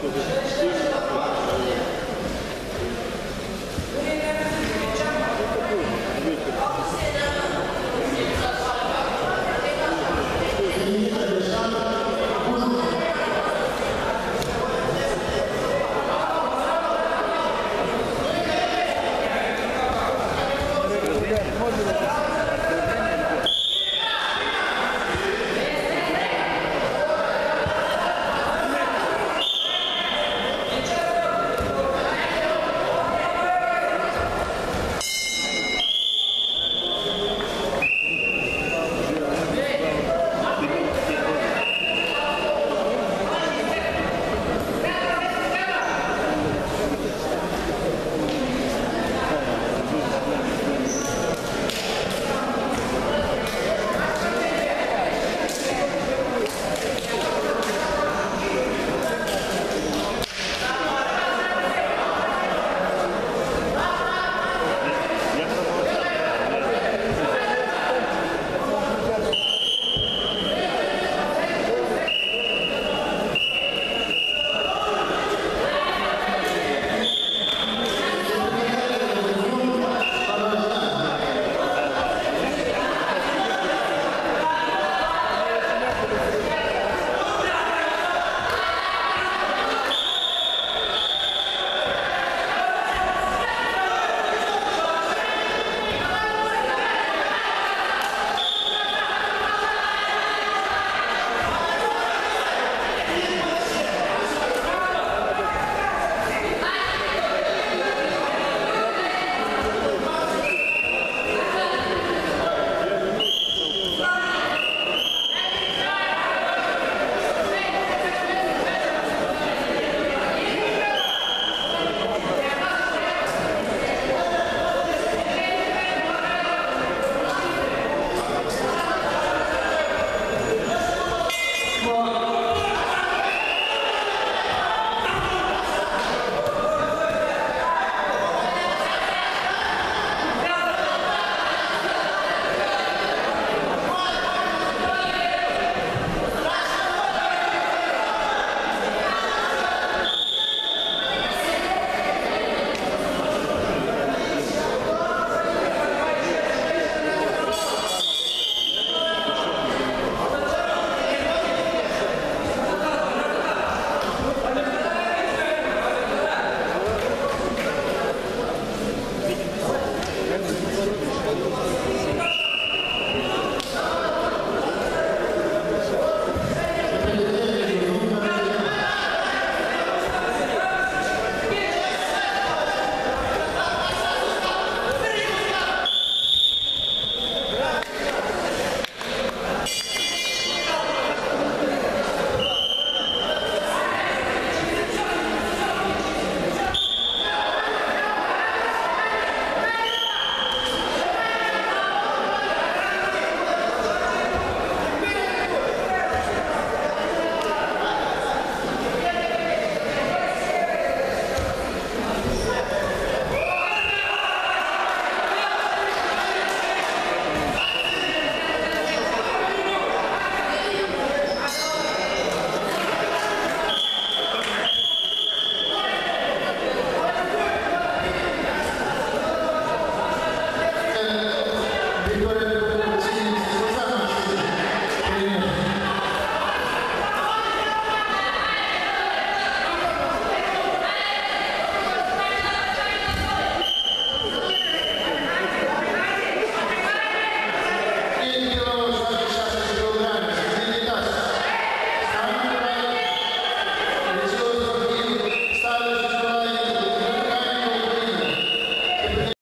Obrigado.